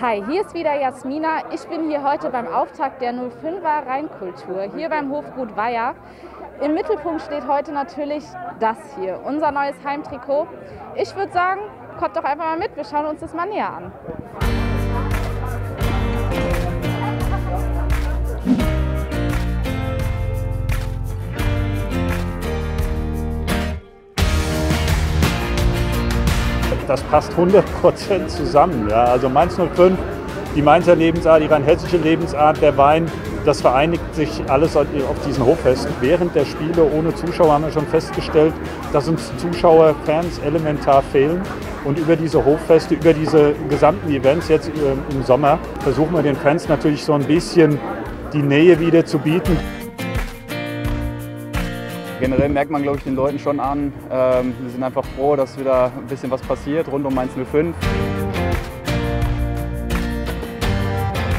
Hi, hier ist wieder Jasmina. Ich bin hier heute beim Auftakt der 05er Rheinkultur, hier beim Hofgut Weiher. Im Mittelpunkt steht heute natürlich das hier, unser neues Heimtrikot. Ich würde sagen, kommt doch einfach mal mit, wir schauen uns das mal näher an. Das passt 100% zusammen. Ja. Also Mainz 05, die Mainzer Lebensart, die rein hessische Lebensart, der Wein, das vereinigt sich alles auf diesen Hoffesten. Während der Spiele ohne Zuschauer haben wir schon festgestellt, dass uns Zuschauer, Fans elementar fehlen. Und über diese Hoffeste, über diese gesamten Events jetzt äh, im Sommer versuchen wir den Fans natürlich so ein bisschen die Nähe wieder zu bieten. Generell merkt man, glaube ich, den Leuten schon an. Ähm, wir sind einfach froh, dass wieder ein bisschen was passiert rund um Mainz 05.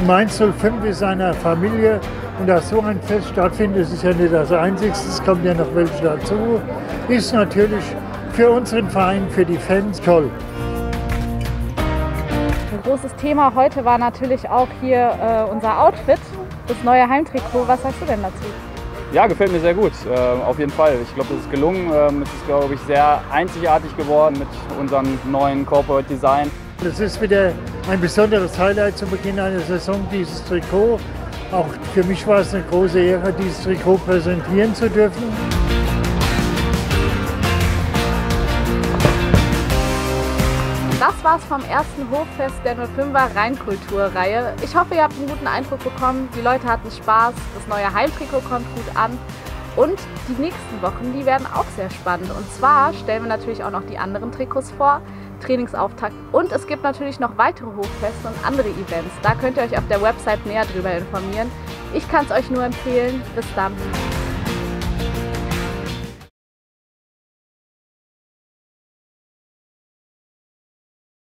Mainz 05 ist eine Familie und dass so ein Fest stattfindet, das ist ja nicht das Einzige, es kommen ja noch welche dazu, ist natürlich für unseren Verein, für die Fans toll. Ein großes Thema heute war natürlich auch hier äh, unser Outfit, das neue Heimtrikot. Was sagst du denn dazu? Ja, gefällt mir sehr gut, äh, auf jeden Fall. Ich glaube, das ist gelungen. Ähm, es ist, glaube ich, sehr einzigartig geworden mit unserem neuen Corporate Design. Es ist wieder ein besonderes Highlight zu Beginn einer Saison, dieses Trikot. Auch für mich war es eine große Ehre, dieses Trikot präsentieren zu dürfen. Das war's vom ersten Hoffest der 05er Rheinkulturreihe. Ich hoffe, ihr habt einen guten Eindruck bekommen. Die Leute hatten Spaß, das neue Heimtrikot kommt gut an. Und die nächsten Wochen, die werden auch sehr spannend. Und zwar stellen wir natürlich auch noch die anderen Trikots vor, Trainingsauftakt. Und es gibt natürlich noch weitere Hochfeste und andere Events. Da könnt ihr euch auf der Website näher drüber informieren. Ich kann es euch nur empfehlen. Bis dann.